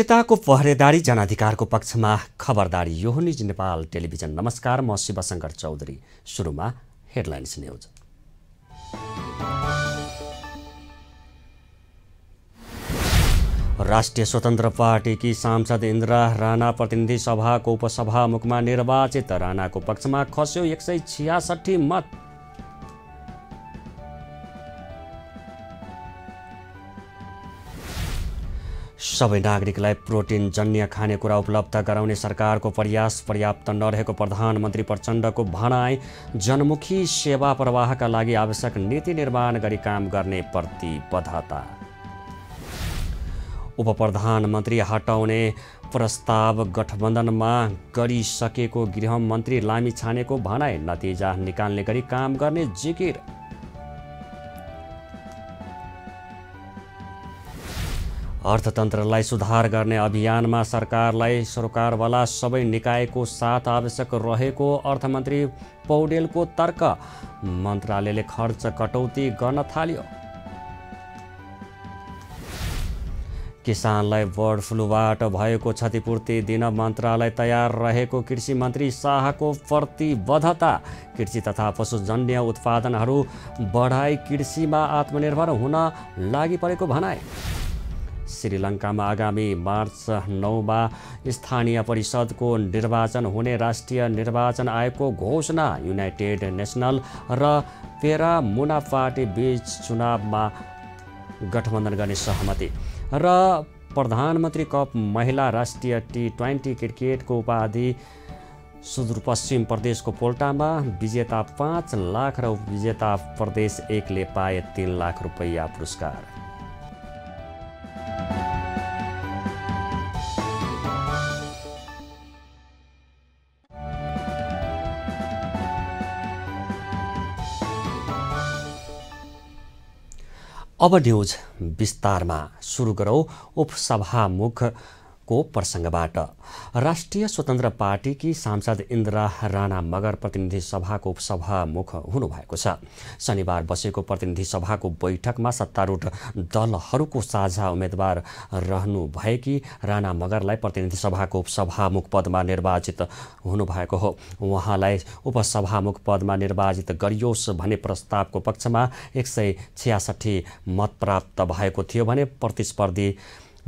राष्ट्रियताको पहरेदारी जनाधिकारको पक्षमा खबरदारी यो हो नेपाल टेलिभिजन। नमस्कार म शिवशङ्कर चौधरी। सुरुमा हेडलाइन्स न्युज। राष्ट्रिय स्वतन्त्र पार्टीकी सांसद इन्द्रा राणा प्रतिनिधि सभाको उपसभामुखमा निर्वाचित राणाको पक्षमा खस्यो एक सय छियासठी मत। सबै नागरिकलाई प्रोटिन जन्य खानेकुरा उपलब्ध गराउने सरकारको प्रयास पर्याप्त नरहेको प्रधानमन्त्री प्रचण्डको भनाई जनमुखी सेवा प्रवाहका लागि आवश्यक नीति निर्माण गरी काम गर्ने प्रतिबद्धता। उप प्रधानमन्त्री हटाउने प्रस्ताव गठबन्धनमा गरिसकेको गृहमन्त्री लामी छानेको भनाई नतिजा निकाल्ने गरी काम गर्ने जिकिर अर्थतन्त्रलाई सुधार गर्ने अभियानमा सरकारलाई सरकारवाला सबै निकायको साथ आवश्यक रहेको अर्थमन्त्री पौडेलको तर्क मन्त्रालयले खर्च कटौती गर्न थाल्यो। किसानलाई बर्ड फ्लूबाट भएको क्षतिपूर्ति दिन मन्त्रालय तयार रहेको कृषि मन्त्री शाहको प्रतिबद्धता। कृषि तथा पशुजन्य उत्पादनहरू बढाई कृषिमा आत्मनिर्भर हुन लागि परेको भनाए। श्रीलङ्कामा आगामी मार्च नौमा स्थानीय परिषदको निर्वाचन हुने राष्ट्रिय निर्वाचन आयोगको घोषणा युनाइटेड नेसनल र पेरा मुना पार्टी बीच चुनावमा गठबन्धन गर्ने सहमति। र प्रधानमन्त्री कप महिला राष्ट्रिय टी ट्वेन्टी क्रिकेटको उपाधि सुदूरपश्चिम प्रदेशको पोल्टामा विजेता पाँच लाख र उपविजेता प्रदेश एकले पाए तिन लाख रुपैयाँ पुरस्कार। अब न्युज विस्तारमा सुरु गरौँ। उपसभामुख को प्रसङ्गबाट राष्ट्रिय स्वतन्त्र पार्टीकी सांसद इन्द्रा राणा मगर प्रतिनिधि सभाको उपसभामुख हुनुभएको छ। शनिबार बसेको प्रतिनिधि सभाको बैठकमा सत्तारूढ दलहरूको साझा उम्मेद्वार रहनु भएकी राणा मगरलाई प्रतिनिधि सभाको उपसभामुख पदमा निर्वाचित हुनुभएको हो। उहाँलाई उपसभामुख पदमा निर्वाचित गरियोस् भन्ने प्रस्तावको पक्षमा एक सय छ्यासठी मत प्राप्त भएको थियो भने प्रतिस्पर्धी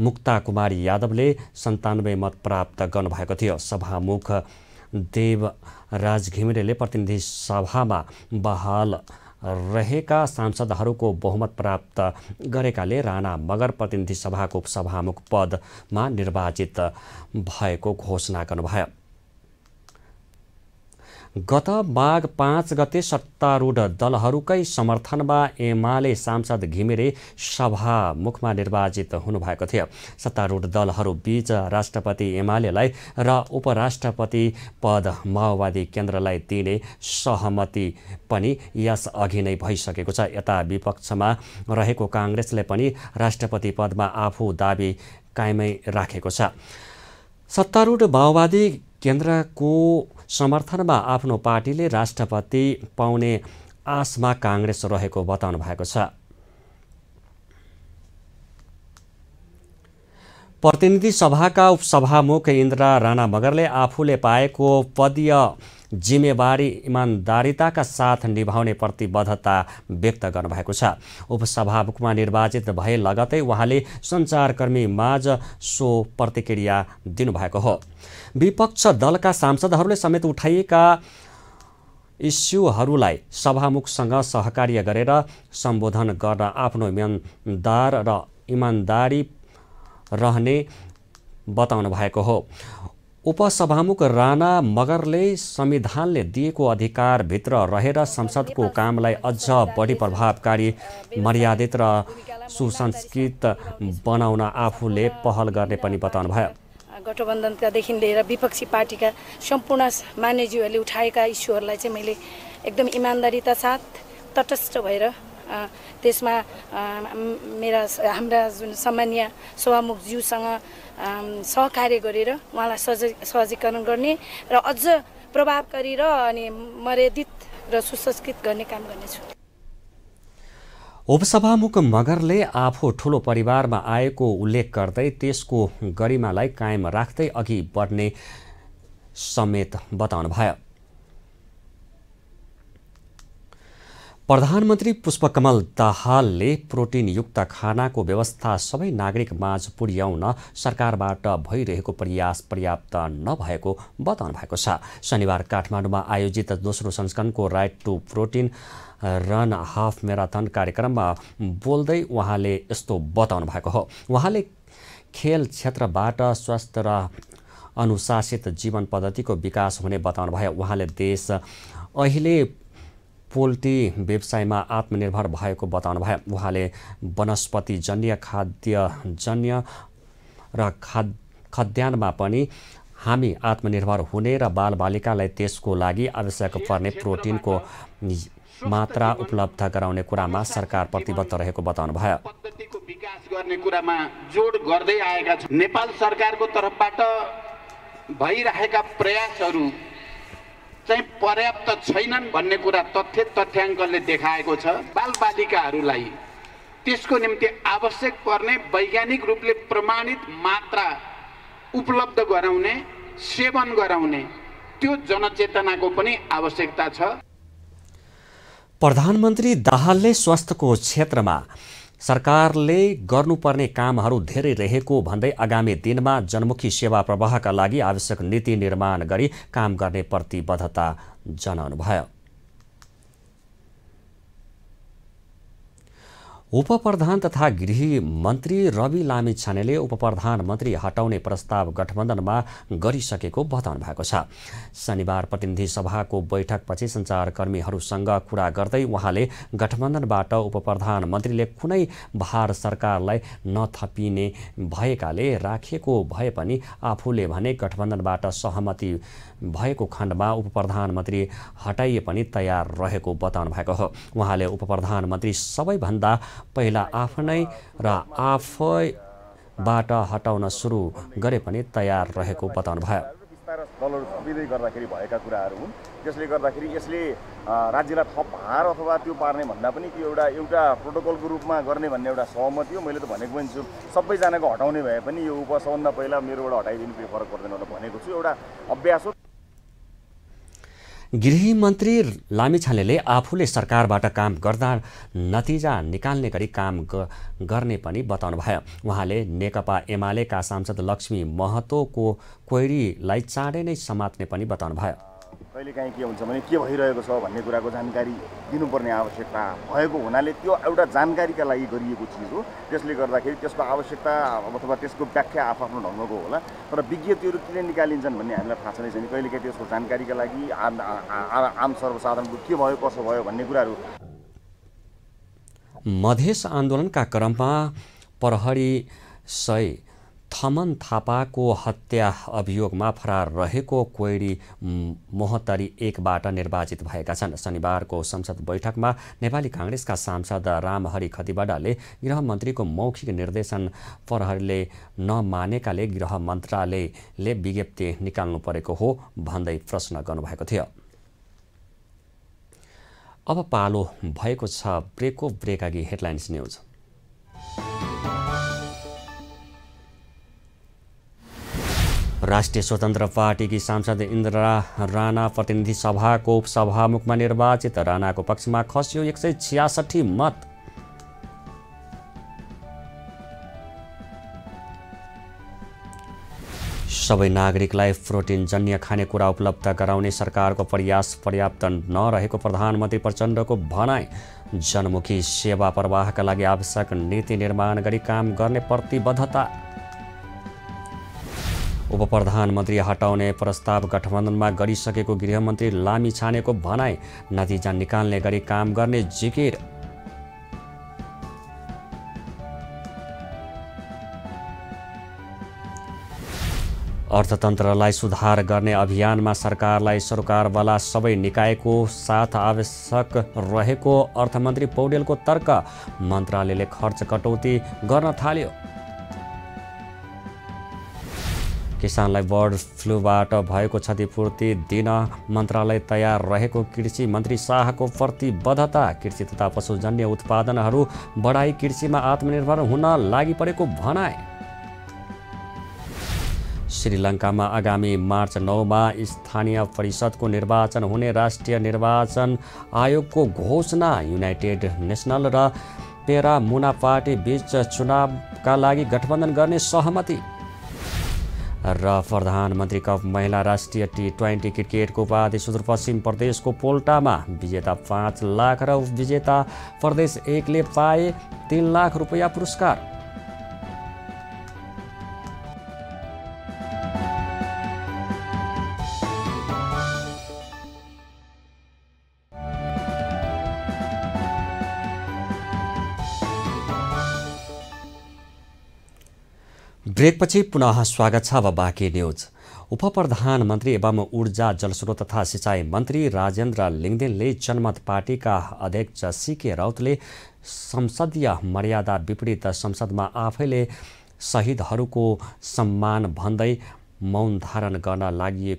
मुक्ता कुमारी यादवले सन्तानब्बे मत प्राप्त गर्नुभएको थियो। सभामुख देव राज घिमिरेले प्रतिनिधि सभामा बहाल रहेका सांसदहरूको बहुमत प्राप्त गरेकाले राणा मगर प्रतिनिधि सभाको उपसभामुख पदमा निर्वाचित भएको घोषणा गर्नुभयो। गत माघ पाँच गते सत्तारूढ दलहरूकै समर्थनमा एमाले सांसद घिमिरे सभामुखमा निर्वाचित हुनुभएको थियो। सत्तारूढ दलहरूबीच राष्ट्रपति एमालेलाई र उपराष्ट्रपति पद माओवादी केन्द्रलाई दिने सहमति पनि यस अघि नै भइसकेको छ। यता विपक्षमा रहेको काङ्ग्रेसले पनि राष्ट्रपति पदमा आफू दाबी कायमै राखेको छ। सत्तारूढ माओवादी केन्द्रको समर्थनमा आफ्नो पार्टीले राष्ट्रपति पाउने आशमा काङ्ग्रेस रहेको बताउनु भएको छ। प्रतिनिधि सभाका उपसभामुख इन्द्रा राणा मगरले आफूले पाएको पदीय जिम्मेवारी इमान्दारिताका साथ निभाउने प्रतिबद्धता व्यक्त गर्नुभएको छ। उपसभामुखमा निर्वाचित भए लगतै उहाँले सञ्चारकर्मी माझ सो प्रतिक्रिया दिनुभएको हो। विपक्ष दलका सांसदहरूले समेत उठाइएका इस्युहरूलाई सभामुखसँग सहकार्य गरेर सम्बोधन गर्न आफ्नो इमान्दार र इमान्दारी रहने बताउनु भएको हो। उपसभामुख राणा मगरले संविधानले दिएको अधिकारभित्र रहेर संसदको कामलाई अझ बढी प्रभावकारी मर्यादित र सुसंस्कृत बनाउन आफूले पहल गर्ने पनि बताउनुभयो। गठबन्धनकादेखि लिएर विपक्षी पार्टीका सम्पूर्ण मान्यज्यूहरूले उठाएका इस्युहरूलाई चाहिँ मैले एकदम इमान्दारिता साथ तटस्थ भएर त्यसमा मेरा हाम्रा जुन सामान्य सभामुखज्यूसँग सहकार्य गरेर उहाँलाई सज सहजीकरण गर्ने र अझ प्रभावकारी र अनि मर्यादित र सुसंस्कृत गर्ने काम गर्नेछु। उपसभामुख मगरले आफू ठुलो परिवारमा आएको उल्लेख गर्दै त्यसको गरिमालाई कायम राख्दै अघि बढ्ने समेत बताउनुभयो। प्रधानमन्त्री पुष्पकमल दाहालले प्रोटिनयुक्त खानाको व्यवस्था सबै नागरिक माझ पुर्याउन सरकारबाट भइरहेको प्रयास पर्याप्त नभएको बताउनु भएको छ। शनिबार काठमाडौँमा आयोजित दोस्रो संस्करणको right to protein run half marathon कार्यक्रममा बोल्दै उहाँले यस्तो बताउनु भएको हो। उहाँले खेल क्षेत्रबाट स्वस्थ र अनुशासित जीवन पद्धतिको विकास हुने बताउनु भयो। उहाँले देश अहिले पोल्ट्री व्यवसायमा आत्मनिर्भर भएको बताउनु भयो। उहाँले वनस्पतिजन्य खाद्यजन्य र खाद खाद्यान्नमा पनि हामी आत्मनिर्भर हुने र बालबालिकालाई त्यसको लागि आवश्यक पर्ने प्रोटिनको मात्रा उपलब्ध गराउने कुरामा सरकार प्रतिबद्ध रहेको बताउनु भयो। पद्धतिको विकास गर्ने कुरामा जोड गर्दै आएका छौँ नेपाल सरकारको तर्फबाट भइरहेका प्रयासहरू चाहिँ पर्याप्त छैनन् भन्ने कुरा तथ्य तथ्याङ्कले देखाएको छ बालबालिकाहरूलाई। त्यसको निम्ति आवश्यक पर्ने वैज्ञानिक रूपले प्रमाणित मात्रा उपलब्ध गराउने सेवन गराउने त्यो जनचेतनाको पनि आवश्यकता छ। प्रधानमन्त्री दाहालले स्वास्थ्यको क्षेत्रमा सरकारले गर्नुपर्ने कामहरू धेरै रहेको भन्दै आगामी दिनमा जनमुखी सेवा प्रवाहका लागि आवश्यक नीति निर्माण गरी काम गर्ने प्रतिबद्धता जनाउनुभयो। उप प्रधान तथा गृह मन्त्री रवि लामी छानेले उप प्रधानमन्त्री हटाउने प्रस्ताव गठबन्धनमा गरिसकेको बताउनु भएको छ। शनिबार प्रतिनिधि सभाको बैठकपछि सञ्चारकर्मीहरूसँग कुरा गर्दै उहाँले गठबन्धनबाट उप प्रधानमन्त्रीले कुनै भार सरकारलाई नथपिने भएकाले राखिएको भए पनि आफूले भने गठबन्धनबाट सहमति भएको खण्डमा उप प्रधानमन्त्री हटाइए पनि तयार रहेको बताउनु भएको हो। उहाँले उप प्रधानमन्त्री सबैभन्दा पहिला आफ्नै र आफैबाट हटाउन सुरु गरे पनि तयार रहेको बताउनु भयो। दलहरू थपिँदै गर्दाखेरि भएका कुराहरू हुन् त्यसले गर्दाखेरि यसले राज्यलाई थप भार अथवा त्यो पार्ने भन्दा पनि त्यो एउटा एउटा प्रोटोकलको रूपमा गर्ने भन्ने एउटा सहमति हो। मैले त भनेको पनि छु सबैजनाको हटाउने भए पनि यो उप सबभन्दा पहिला मेरोबाट हटाइदिनु केही फरक पर्दैन भनेको छु। एउटा अभ्यास हो। गृहमन्त्री लामिछानेले आफूले सरकारबाट काम गर्दा नतिजा निकाल्ने गरी काम गर्ने पनि बताउनु भयो उहाँले नेकपा एमालेका सांसद लक्ष्मी महतोको क्वेरीलाई चाँडै नै समात्ने पनि बताउनु कहिलेकाहीँ के हुन्छ भने के भइरहेको छ भन्ने कुराको जानकारी दिनुपर्ने आवश्यकता भएको हुनाले त्यो एउटा जानकारीका लागि गरिएको चिज हो। त्यसले गर्दाखेरि त्यसको आवश्यकता अथवा त्यसको व्याख्या आफ्नो ढङ्गको होला। तर विज्ञप्तिहरू किन निकालिन्छन् भन्ने हामीलाई थाहा छैन। छैन कहिलेकाहीँ त्यसको जानकारीका लागि आम सर्वसाधारणको के भयो कसो भयो भन्ने कुराहरू। मधेस आन्दोलनका क्रममा प्रहरी सय थमन थापाको हत्या अभियोगमा फरार रहेको कोइडी मोहत्तरी एकबाट निर्वाचित भएका छन्। शनिबारको संसद बैठकमा नेपाली काङ्ग्रेसका सांसद रामहरि खतिवडाले गृहमन्त्रीको मौखिक निर्देशन प्रहरीले नमानेकाले गृह मन्त्रालयले विज्ञप्ति निकाल्नु परेको हो भन्दै प्रश्न गर्नुभएको थियो। अब पालो भएको छ ब्रेकको ब्रेक अघि हेडलाइन्स न्युज। राष्ट्रिय स्वतन्त्र पार्टीकी सांसद इन्द्रा राणा प्रतिनिधि सभाको उपसभामुखमा निर्वाचित। राणाको पक्षमा खस्यो एक सय छ्यासठी मत। सबै नागरिकलाई प्रोटिनजन्य खानेकुरा उपलब्ध गराउने सरकारको प्रयास पर्याप्त नरहेको प्रधानमन्त्री प्रचण्डको भनाई। जनमुखी सेवा प्रवाहका लागि आवश्यक नीति निर्माण गरी काम गर्ने प्रतिबद्धता। उप प्रधानमन्त्री हटाउने प्रस्ताव गठबन्धनमा गरिसकेको गृहमन्त्री लामी छानेको भनाई नतिजा निकाल्ने गरी काम गर्ने जिकिर। अर्थतन्त्रलाई सुधार गर्ने अभियानमा सरकारलाई सरकारवाला सबै निकायको साथ आवश्यक रहेको अर्थमन्त्री पौडेलको तर्क मन्त्रालयले खर्च कटौती गर्न थाल्यो। किसानलाई बर्ड फ्लूबाट भएको क्षतिपूर्ति दिन मन्त्रालय तयार रहेको कृषि मन्त्री शाहको प्रतिबद्धता कृषि तथा पशुजन्य उत्पादनहरू बढाई कृषिमा आत्मनिर्भर हुन लागि परेको भनाए श्रीलङ्कामा आगामी मार्च नौमा स्थानीय परिषदको निर्वाचन हुने राष्ट्रिय निर्वाचन आयोगको घोषणा युनाइटेड नेसनल र पेरा मुना पार्टी बीच चुनावका लागि गठबन्धन गर्ने सहमति। र प्रधानमन्त्री कप महिला राष्ट्रिय टी ट्वेन्टी क्रिकेटको उपाधि सुदूरपश्चिम प्रदेशको पोल्टामा विजेता पाँच लाख र विजेता प्रदेश एकले पाए तिन लाख रुपियाँ पुरस्कार। ब्रेकपछि पुनः स्वागत छ अब बाँकी न्युज। उप प्रधानमन्त्री एवं ऊर्जा जलस्रोत तथा सिँचाइ मन्त्री राजेन्द्र लिङ्गदेनले जनमत पार्टीका अध्यक्ष सिके राउतले संसदीय मर्यादा विपरीत संसदमा आफैले शहीदहरूको सम्मान भन्दै मौन धारण गर्न लागि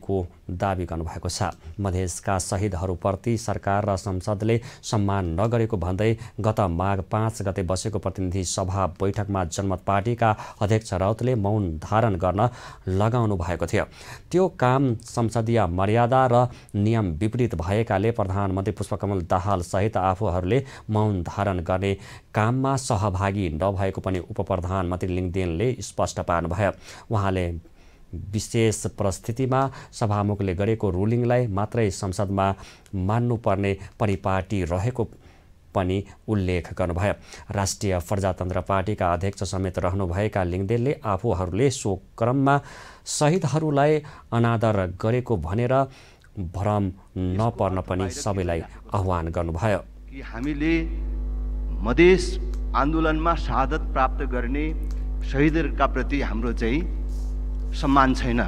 दावी गर्नुभएको छ। मधेसका शहीदहरूप्रति सरकार र संसदले सम्मान नगरेको भन्दै गत माघ पाँच गते बसेको प्रतिनिधि सभा बैठकमा जनमत पार्टीका अध्यक्ष राउतले मौन धारण गर्न लगाउनु भएको थियो। त्यो काम संसदीय मर्यादा र नियम विपरीत भएकाले प्रधानमन्त्री पुष्पकमल दाहाल सहित आफूहरूले मौन धारण गर्ने काममा सहभागी नभएको पनि उप प्रधानमन्त्री लिङदेनले स्पष्ट पार्नुभयो। उहाँले विशेष परिस्थितिमा सभामुखले गरेको रुलिङलाई मात्रै संसदमा मान्नुपर्ने परिपाटी रहेको पनि उल्लेख गर्नुभयो। राष्ट्रिय प्रजातन्त्र पार्टीका अध्यक्ष समेत रहनुभएका लिङ्गदेनले आफूहरूले सो क्रममा शहीदहरूलाई अनादर गरेको भनेर भ्रम नपर्न पनि सबैलाई आह्वान गर्नुभयो। कि हामीले मधेस आन्दोलनमा शहादत प्राप्त गर्ने शहीदहरूका प्रति हाम्रो चाहिँ सम्मान छैन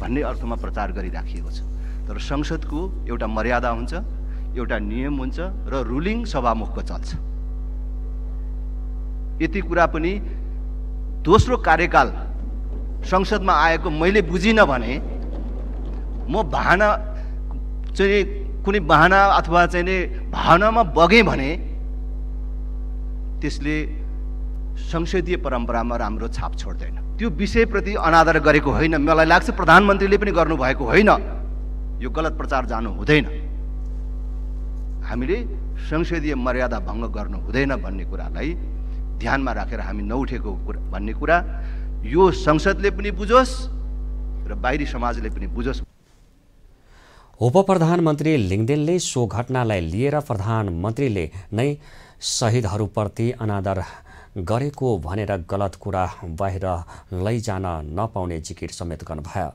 भन्ने अर्थमा प्रचार गरिराखिएको छ। तर संसदको एउटा मर्यादा हुन्छ एउटा नियम हुन्छ र रुलिङ सभामुखको चल्छ। यति कुरा पनि दोस्रो कार्यकाल संसदमा आएको मैले बुझिनँ भने म बाहना चाहिँ कुनै बाहना अथवा चाहिँ भावनामा बगेँ भने त्यसले संसदीय परम्परामा राम्रो छाप छोड्दैन। त्यो विषयप्रति अनादर गरेको होइन। मलाई लाग्छ प्रधानमन्त्रीले पनि गर्नुभएको होइन। यो गलत प्रचार जानु हुँदैन। हामीले संसदीय मर्यादा भङ्ग गर्नु हुँदैन भन्ने कुरालाई ध्यानमा राखेर हामी नउठेको कुरा भन्ने कुरा। यो संसदले पनि बुझोस् र बाहिरी समाजले पनि बुझोस्। उप प्रधानमन्त्री लिङ्गदेनले सो घटनालाई लिएर प्रधानमन्त्रीले नै शहीदहरूप्रति अनादर गरेको भनेर गलत कुरा बाहिर लैजान नपाउने जिकिर समेत गर्नुभयो।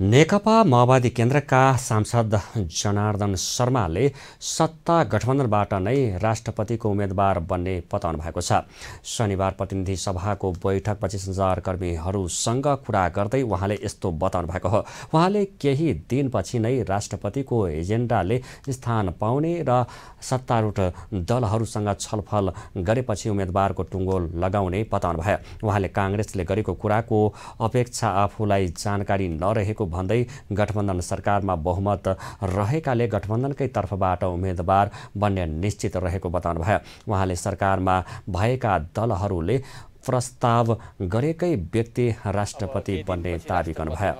नेकपा माओवादी केन्द्रका सांसद जनार्दन शर्माले सत्ता गठबन्धनबाट नै राष्ट्रपतिको उम्मेद्वार बन्ने बताउनु भएको छ। शनिबार प्रतिनिधि सभाको बैठकपछि सञ्चारकर्मीहरूसँग कुरा गर्दै उहाँले यस्तो बताउनु भएको हो। उहाँले केही दिनपछि नै राष्ट्रपतिको एजेन्डाले स्थान पाउने र सत्तारूढ दलहरूसँग छलफल गरेपछि उम्मेद्वारको टुङ्गो लगाउने बताउनु भयो। उहाँले काङ्ग्रेसले गरेको कुराको अपेक्षा आफूलाई जानकारी नरहेको भन्दै गठबन्धन सरकारमा बहुमत रहेकाले गठबन्धनकै तर्फबाट उम्मेदवार बन्ने निश्चित रहेको बताउनुभयो। उहाँले सरकारमा भएका दलहरूले प्रस्ताव गरेकै व्यक्ति राष्ट्रपति बन्ने दावी गर्नुभयो।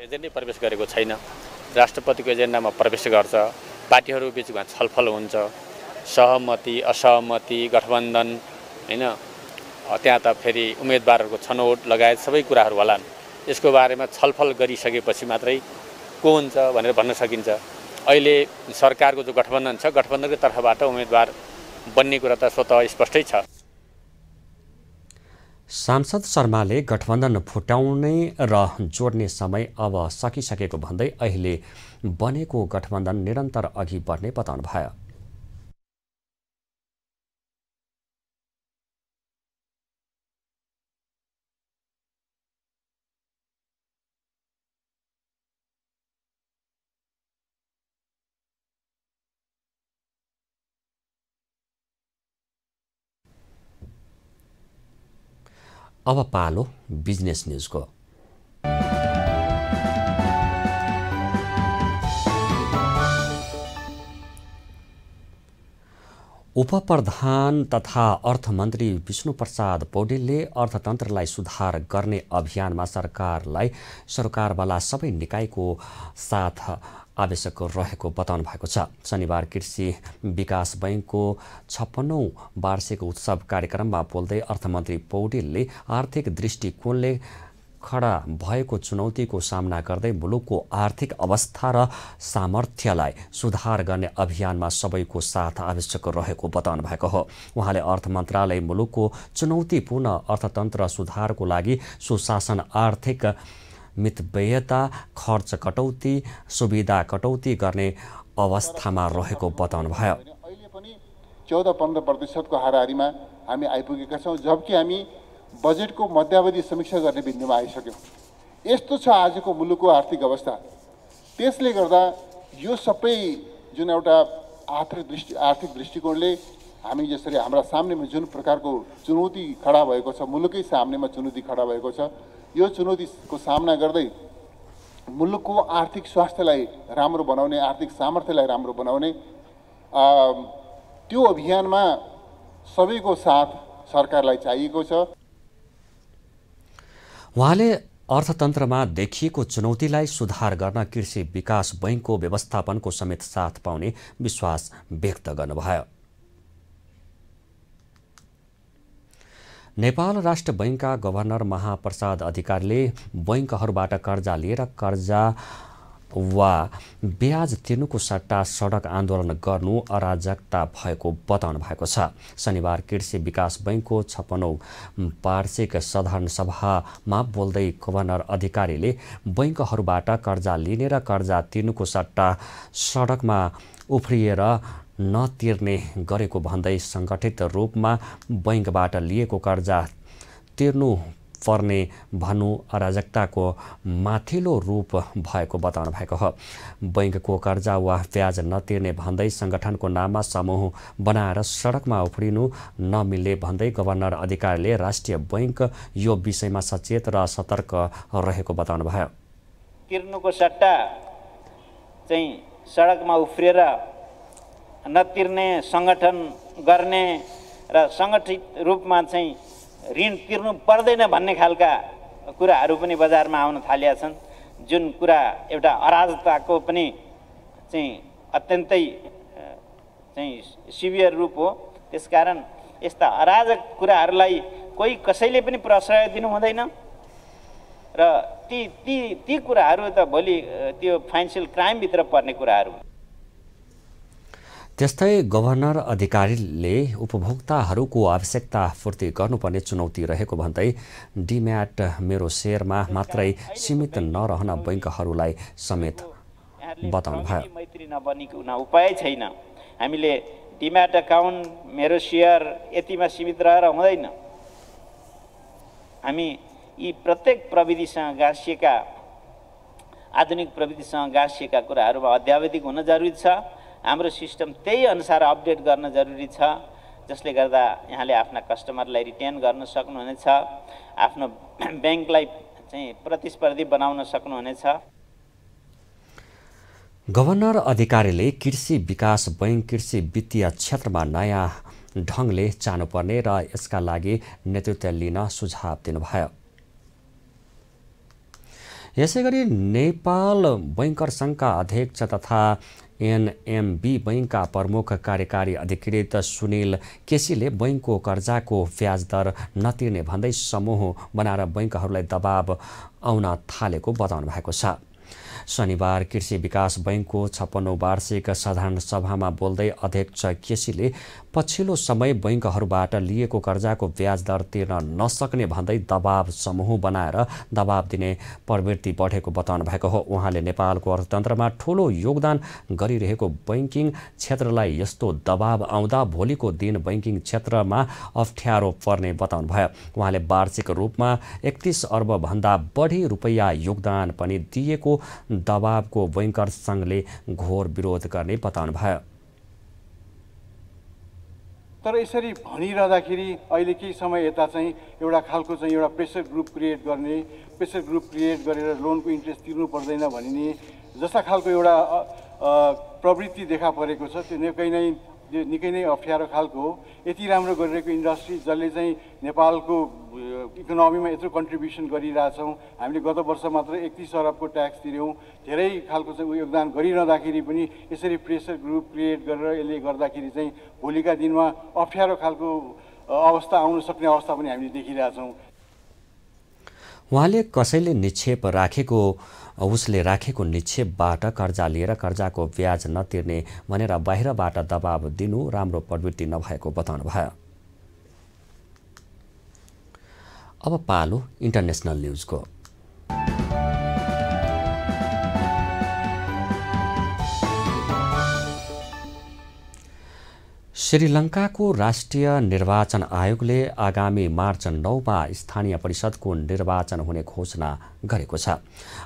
एजेन्डै प्रवेश गरेको छैन। राष्ट्रपतिको एजेन्डामा प्रवेश गर्छ पार्टीहरू बिचमा छलफल हुन्छ। सहमति असहमति गठबन्धन होइन? त्यहाँ त फेरि उम्मेदवारहरूको छनौट लगायत सबै कुराहरू होलान्। यसको बारेमा छलफल गरिसकेपछि मात्रै को हुन्छ भनेर भन्न सकिन्छ। अहिले सरकारको जो गठबन्धन छ गठबन्धनको तर्फबाट उम्मेदवार बन्ने कुरा त स्वतः स्पष्टै छ। सांसद शर्माले गठबन्धन फुटाउने र जोड्ने समय अब सकिसकेको भन्दै अहिले बनेको गठबन्धन निरन्तर अघि बढ्ने बताउनु अब पालो बिजनेस न्युजको। उपप्रधान तथा अर्थमन्त्री विष्णुप्रसाद पौडेलले अर्थतन्त्रलाई सुधार गर्ने अभियानमा सरकारलाई सरकारवाला सबै निकायको साथ आवश्यक रहेको बताउनु भएको छ। शनिबार कृषि विकास बैङ्कको छप्पन्नौ वार्षिक उत्सव कार्यक्रममा बोल्दै अर्थमन्त्री पौडेलले आर्थिक दृष्टिकोणले खडा भएको चुनौतीको सामना गर्दै मुलुकको आर्थिक अवस्था र सामर्थ्यलाई सुधार गर्ने अभियानमा सबैको साथ आवश्यक रहेको बताउनु भएको हो। उहाँले अर्थ मन्त्रालय मुलुकको चुनौतीपूर्ण अर्थतन्त्र सुधारको लागि सुशासन आर्थिक मितव्ययता खर्च कटौती सुविधा कटौती गर्ने अवस्थामा रहेको बताउनु भयो। अहिले पनि चौध पन्ध्र प्रतिशतको हाराहारीमा हामी आइपुगेका छौँ जबकि हामी बजेटको मध्यावधि समीक्षा गर्ने बिन्दुमा आइसक्यौँ। यस्तो छ आजको मुलुकको आर्थिक अवस्था। त्यसले गर्दा यो सबै जुन एउटा आर्थिक दृष्टि आर्थिक दृष्टिकोणले हामी जसरी हाम्रा सामनेमा जुन प्रकारको चुनौती खडा भएको छ मुलुकै सामनेमा चुनौती खडा भएको छ यो चुनौतीको सामना गर्दै मुलुकको आर्थिक स्वास्थ्यलाई राम्रो बनाउने आर्थिक सामर्थ्यलाई राम्रो बनाउने त्यो अभियानमा सबैको साथ सरकारलाई चाहिएको छ। उहाँले अर्थतन्त्रमा देखिएको चुनौतीलाई सुधार गर्न कृषि विकास बैङ्कको व्यवस्थापनको समेत साथ पाउने विश्वास व्यक्त गर्नुभयो। नेपाल राष्ट्र बैङ्कका गभर्नर महाप्रसाद अधिकारीले बैङ्कहरूबाट कर्जा लिएर कर्जा वा ब्याज तिर्नुको सट्टा सडक आन्दोलन गर्नु अराजकता भएको बताउनु भएको छ। शनिबार कृषि विकास बैङ्कको छप्पनौ वार्षिक साधारण सभामा बोल्दै गभर्नर अधिकारीले बैङ्कहरूबाट कर्जा लिने र कर्जा तिर्नुको सट्टा सडकमा उफ्रिएर नतिर्ने गरेको भन्दै सङ्गठित रूपमा बैङ्कबाट लिएको कर्जा तिर्नु पर्ने भन्नु अराजकताको माथिल्लो रूप भएको बताउनु भएको हो। बैङ्कको कर्जा वा ब्याज नतिर्ने भन्दै सङ्गठनको नाममा समूह बनाएर सडकमा उफ्रिनु नमिल्ने भन्दै गभर्नर अधिकारीले राष्ट्रिय बैङ्क यो विषयमा सचेत र सतर्क रहेको बताउनु भयो। तिर्नुको सट्टा चाहिँ सडकमा उफ्रिएर नतिर्ने सङ्गठन गर्ने र सङ्गठित रूपमा चाहिँ ऋण तिर्नु पर्दैन भन्ने खालका कुराहरू पनि बजारमा आउन थालिया छन्। जुन कुरा एउटा अराजकताको पनि चाहिँ अत्यन्तै चाहिँ सिभियर रूप हो। त्यसकारण यस्ता अराजक कुराहरूलाई कोही कसैले पनि प्रश्रय दिनु हुँदैन। र ती ती ती कुराहरू त भोलि त्यो फाइनेन्सियल क्राइमभित्र पर्ने कुराहरू त्यस्तै गभर्नर अधिकारीले उपभोक्ताहरूको आवश्यकता पूर्ति गर्नुपर्ने चुनौती रहेको भन्दै डिम्याट मेरो सेयरमा मात्रै सीमित नरहन बैङ्कहरूलाई समेत बताउनु भयो मैत्री नबनिकन उपाय छैन। हामीले डिम्याट अकाउन्ट मेरो सेयर यतिमा सीमित रहेर हुँदैन। हामी यी प्रत्येक प्रविधिसँग गाँसिएका आधुनिक प्रविधिसँग गाँसिएका कुराहरूमा अध्यावधिक हुन जरुरी छ। हाम्रो सिस्टम त्यही अनुसार अपडेट गर्न जरुरी छ जसले गर्दा यहाँले आफ्ना कस्टमरलाई रिटेन गर्न सक्नुहुनेछ आफ्नो ब्याङ्कलाई चाहिँ प्रतिस्पर्धी बनाउन सक्नुहुनेछ। गभर्नर अधिकारीले कृषि विकास बैङ्क कृषि वित्तीय क्षेत्रमा नयाँ ढङ्गले चानुपर्ने र यसका लागि नेतृत्व लिन सुझाव दिनुभयो। यसै गरी नेपाल बैङ्कर सङ्घका अध्यक्ष तथा एनएमबी बैङ्कका प्रमुख कार्यकारी अधिकृत सुनिल केसीले बैङ्कको कर्जाको ब्याज दर नतिर्ने भन्दै समूह बनाएर बैङ्कहरूलाई दबाव आउन थालेको बताउनु भएको छ। शनिबार कृषि विकास बैङ्कको छप्पन्नौ वार्षिक साधारण सभामा बोल्दै अध्यक्ष केसीले पछिल्लो समय बैङ्कहरूबाट लिएको कर्जाको ब्याज दर तिर्न नसक्ने भन्दै दबाव समूह बनाएर दबाव दिने प्रवृत्ति बढेको बताउनु भएको हो। उहाँले नेपालको अर्थतन्त्रमा ठूलो योगदान गरिरहेको बैङ्किङ क्षेत्रलाई यस्तो दबाव आउँदा भोलिको दिन बैङ्किङ क्षेत्रमा अप्ठ्यारो पर्ने बताउनु भयो। उहाँले वार्षिक रूपमा एकतिस अर्बभन्दा बढी रुपैयाँ योगदान पनि दिएको दबावको बैङ्कर्स सङ्घले घोर विरोध गर्ने बताउनु भयो। तर यसरी भनिरहँदाखेरि अहिले केही समय यता चाहिँ एउटा खालको चाहिँ एउटा प्रेसर ग्रुप क्रिएट गर्ने प्रेसर ग्रुप क्रिएट गरेर लोनको इन्ट्रेस्ट तिर्नु पर्दैन भनिने जस्ता खालको एउटा प्रवृत्ति देखा परेको छ। त्यो निकै नै यो निकै नै अप्ठ्यारो खालको हो। यति राम्रो गरिरहेको इन्डस्ट्री जसले चाहिँ नेपालको इकोनोमीमा यत्रो कन्ट्रिब्युसन गरिरहेछौँ हामीले गत वर्ष मात्र एकतिस अरबको ट्याक्स तिर्यौँ धेरै खालको चाहिँ योगदान गरिरहँदाखेरि पनि यसरी प्रेसर ग्रुप क्रिएट गरेर यसले गर्दाखेरि चाहिँ भोलिका दिनमा अप्ठ्यारो खालको अवस्था आउन सक्ने अवस्था पनि हामीले देखिरहेछौँ। उहाँले कसैले निक्षेप राखेको उसले राखेको निक्षेपबाट कर्जा लिएर कर्जाको ब्याज नतिर्ने भनेर बाहिरबाट दबाब दिनु राम्रो प्रवृत्ति नभएको बताउनु भयो अब पालो इन्टरनेसनल न्युजको। श्रीलङ्काको राष्ट्रिय निर्वाचन आयोगले आगामी मार्च नौमा स्थानीय परिषदको निर्वाचन हुने घोषणा गरेको छ।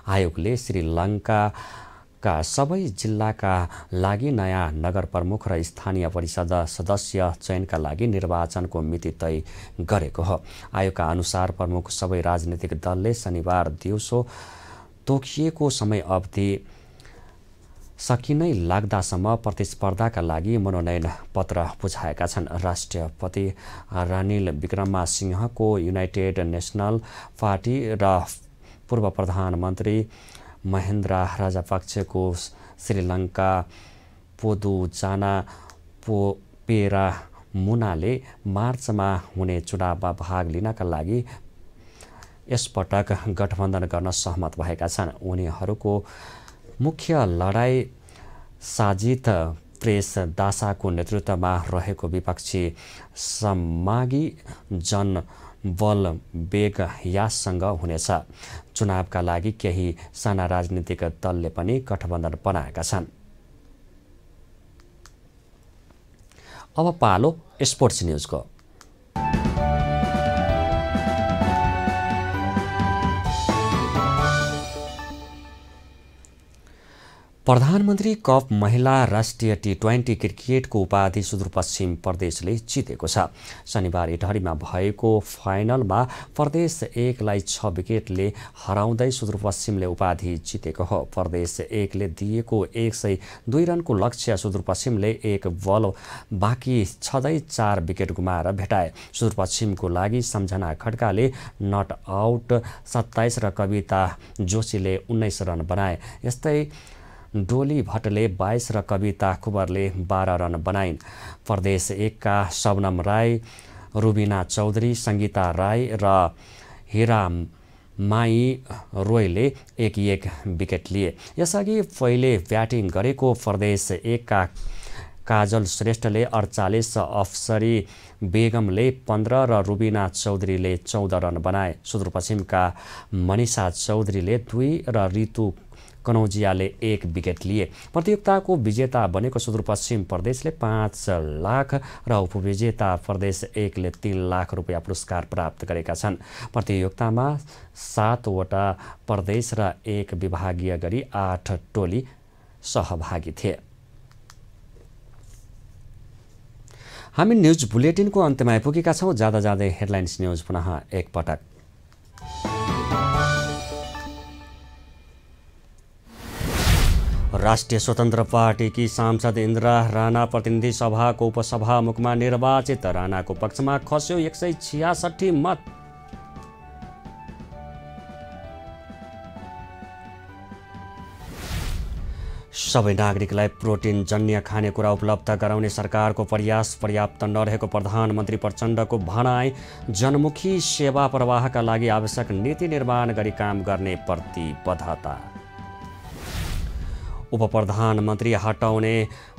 आयोगले श्रीलङ्काका सबै जिल्लाका लागि नयाँ नगर प्रमुख र स्थानीय परिषद सदस्य चयनका लागि निर्वाचनको मिति तय गरेको हो। आयोगका अनुसार प्रमुख सबै राजनीतिक दलले शनिबार दिउँसो तोकिएको समय अवधि सकिनै लाग्दासम्म प्रतिस्पर्धाका लागि मनोनयन पत्र बुझाएका छन्। राष्ट्रपति रानिल विक्रमा सिंहको युनाइटेड नेसनल पार्टी र पूर्व प्रधानमन्त्री महेन्द्र राजापक्षको श्रीलङ्का पोदुजाना पो पेरा मुनाले मार्चमा हुने चुनावमा भाग लिनका लागि यसपटक गठबन्धन गर्न सहमत भएका छन्। उनीहरूको मुख्य लडाई साजिद प्रेस दासाको नेतृत्वमा रहेको विपक्षी समागी जन बल बेग याससँग हुनेछ। चुनावका लागि केही साना राजनीतिक दलले पनि गठबन्धन बनाएका छन्। अब पालो स्पोर्ट्स न्युजको। प्रधानमन्त्री कप महिला राष्ट्रिय टी ट्वेन्टी क्रिकेटको उपाधि सुदूरपश्चिम प्रदेशले जितेको छ। शनिबार इटहरीमा भएको फाइनलमा प्रदेश एकलाई छ विकेटले हराउँदै सुदूरपश्चिमले उपाधि जितेको हो। प्रदेश एकले दिएको एक सय दुई रनको लक्ष्य सुदूरपश्चिमले एक बल बाँकी छँदै चार विकेट गुमाएर भेटाए। सुदूरपश्चिमको लागि सम्झना खड्काले नट आउट सत्ताइस र कविता जोशीले उन्नाइस रन बनाए। यस्तै डोली भट्टले बाइस र कविता कुवरले बाह्र रन बनाइन्। प्रदेश एकका शबनम राई रुबिना चौधरी सङ्गीता राई र हिरा माई रोयले एक एक विकेट लिए। यसअघि पहिले ब्याटिङ गरेको प्रदेश एकका काजल श्रेष्ठले अडचालिस अफसरी बेगमले पन्ध्र र रुबिना चौधरीले चौध रन बनाए। सुदूरपश्चिमका मनिषा चौधरीले दुई र ऋतु कनौजियाले एक विकेट लिए। प्रतियोगिताको विजेता बनेको सुदूरपश्चिम प्रदेशले पाँच लाख र उपविजेता प्रदेश एकले तिन लाख रुपियाँ पुरस्कार प्राप्त गरेका छन्। प्रतियोगितामा सातवटा प्रदेश र एक विभागीय गरी आठ टोली सहभागी थिए। हामी न्युज बुलेटिनको अन्त्यमा आइपुगेका छौँ। जाँदा जाँदै हेडलाइन्स न्युज पुनः एकपटक। राष्ट्रिय स्वतन्त्र पार्टीकी सांसद इन्द्रा राणा प्रतिनिधि सभाको उपसभामुखमा निर्वाचित राणाको पक्षमा खस्यो एक सय छियासठी मत। सबै नागरिकलाई प्रोटिन जन्य खानेकुरा उपलब्ध गराउने सरकारको प्रयास पर्याप्त नरहेको प्रधानमन्त्री प्रचण्डको भनाई जनमुखी सेवा प्रवाहका लागि आवश्यक नीति निर्माण गरी काम गर्ने प्रतिबद्धता। उपप्रधानमन्त्री हटाउने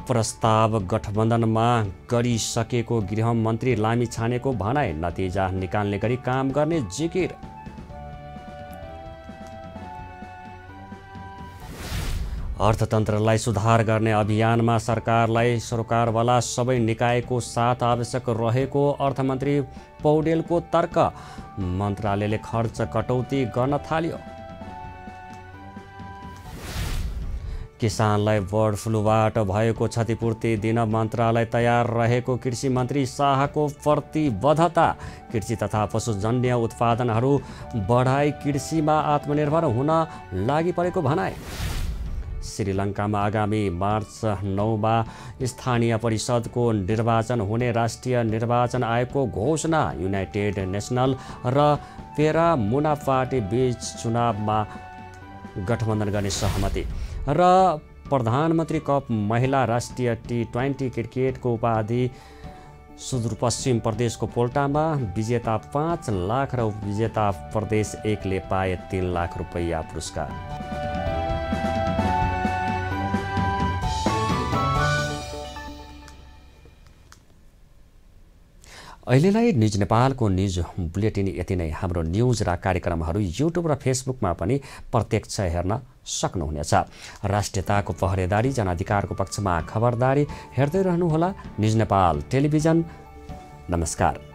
प्रस्ताव गठबन्धनमा गरिसकेको गृहमन्त्री लामी छानेको भनाए नतिजा निकाल्ने गरी काम गर्ने जिकिर। अर्थतन्त्रलाई सुधार गर्ने अभियानमा सरकारलाई सरकारवाला सबै निकायको साथ आवश्यक रहेको अर्थमन्त्री पौडेलको तर्क। मन्त्रालयले खर्च कटौती गर्न थाल्यो। किसानलाई बर्ड फ्लूबाट भएको क्षतिपूर्ति दिन मन्त्रालय तयार रहेको कृषि मन्त्री शाहको प्रतिबद्धता। कृषि तथा पशुजन्य उत्पादनहरू बढाई कृषिमा आत्मनिर्भर हुन लागि परेको भनाए। श्रीलङ्कामा आगामी मार्च नौमा स्थानीय परिषदको निर्वाचन हुने राष्ट्रिय निर्वाचन आयोगको घोषणा। युनाइटेड नेसनल र पेरा मुना पार्टी बीच चुनावमा गठबन्धन गर्ने सहमति। र प्रधानमन्त्री कप महिला राष्ट्रिय टी ट्वेन्टी क्रिकेटको उपाधि सुदूरपश्चिम प्रदेशको पोल्टामा विजेता पाँच लाख र उपविजेता प्रदेश एकले पाए तिन लाख रुपैयाँ पुरस्कार। अहिलेलाई न्युज नेपालको न्युज बुलेटिन यति नै। हाम्रो न्युज र कार्यक्रमहरू युट्युब र फेसबुकमा पनि प्रत्यक्ष हेर्न सक्नुहुनेछ। राष्ट्रियताको पहरेदारी जनाधिकारको पक्षमा खबरदारी हेर्दै रहनुहोला। News Nepal television. नमस्कार।